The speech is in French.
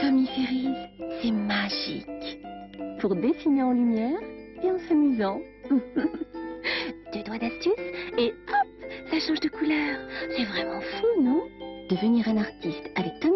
Tommy Ferries, c'est magique. Pour dessiner en lumière et en s'amusant. Deux doigts d'astuce et hop, ça change de couleur. C'est vraiment fou, non? Devenir un artiste avec Tommy